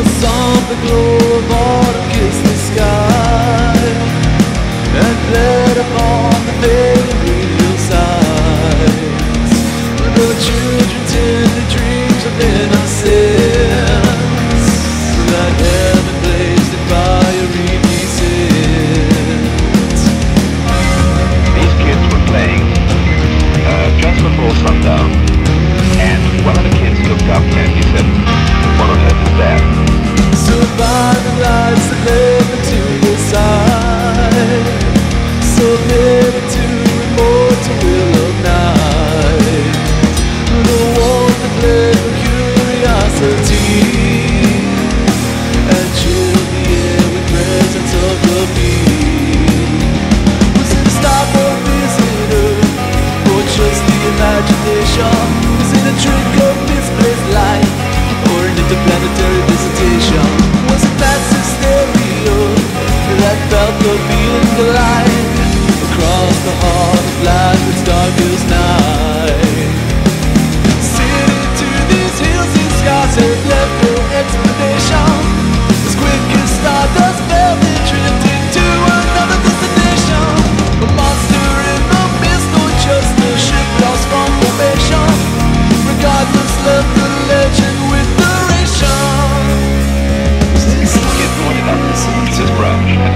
Because of the glow of autumn kiss the sky. And let across the heart of life. It's darkest.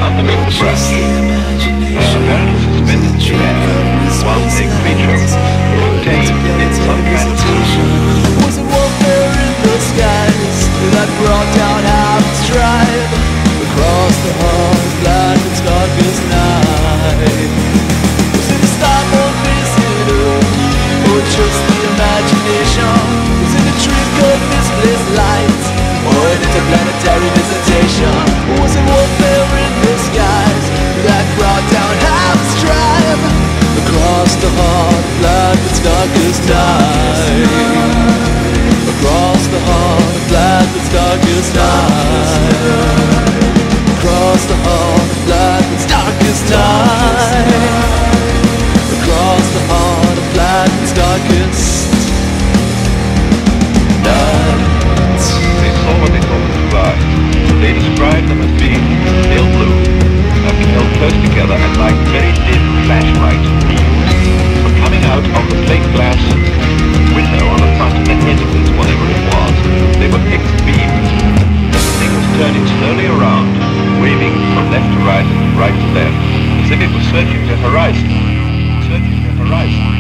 of the Milky Way. Our planet has been trapped while big creatures rotate its own darkest night. Across the hall light its darkest night. Across the hall light its darkest night. Across the hall light its darkest night. They saw what they told us about They described them as being pale blue, have held close together and like Pacific was searching the horizon, searching the horizon.